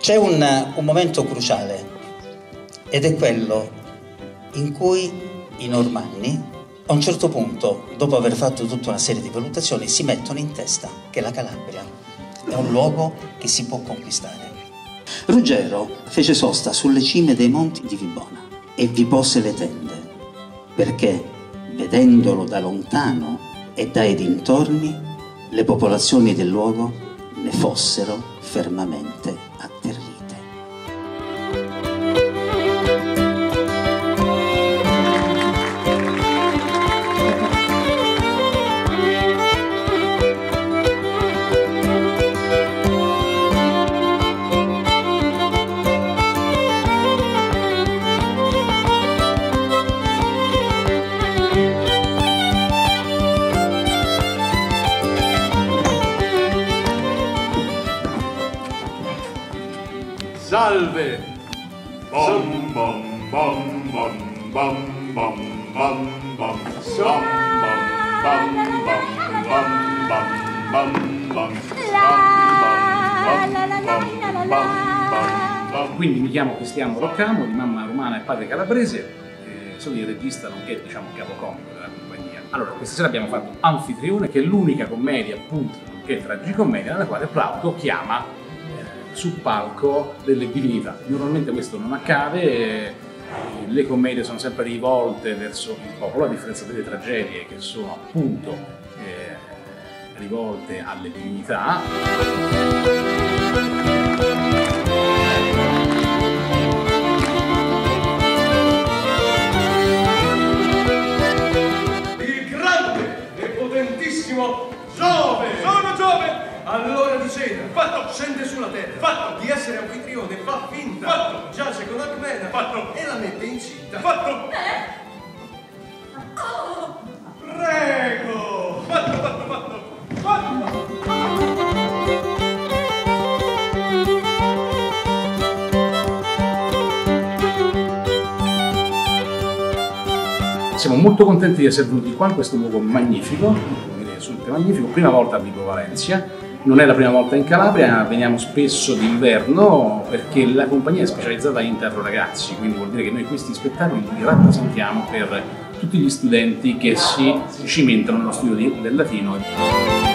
C'è un, un momento cruciale ed è quello in cui i normanni a un certo punto, dopo aver fatto tutta una serie di valutazioni, si mettono in testa che la Calabria è un luogo che si può conquistare. Ruggero fece sosta sulle cime dei monti di Vibona e vi pose le tende, perché, vedendolo da lontano e dai dintorni, le popolazioni del luogo ne fossero fermamente a terra. Salve! Bom bom bom bom bom bom bom bom So- bom bom bom bom bom bom bom bom Quindi mi chiamo Cristiano Roccamo, di mamma romana e padre calabrese, eh, sono il regista nonché diciamo capocomico della compagnia. Allora, questa sera abbiamo fatto Anfitrione, che è l'unica commedia, appunto, nonché tragicommedia, nella quale Plauto chiama eh, sul palco delle divinità. Normalmente questo non accade, le commedie sono sempre rivolte verso il popolo, a differenza delle tragedie che sono appunto eh, rivolte alle divinità. Il grande e potentissimo Giove! Sono Giove! All'ora di cena, fatto! Scende sulla terra, fatto! Di essere anfitrione, fa finta, fatto! Giace con Alcmena, fatto! E la mette incinta, fatto! Prego! Fatto, fatto, fatto! Fatto! Siamo molto contenti di essere venuti qua in questo luogo magnifico, assolutamente magnifico, prima volta a Valencia, non è la prima volta in Calabria, veniamo spesso d'inverno perché la compagnia è specializzata in terro ragazzi, quindi vuol dire che noi questi spettacoli li rappresentiamo per tutti gli studenti che si cimentano nello studio di- del latino.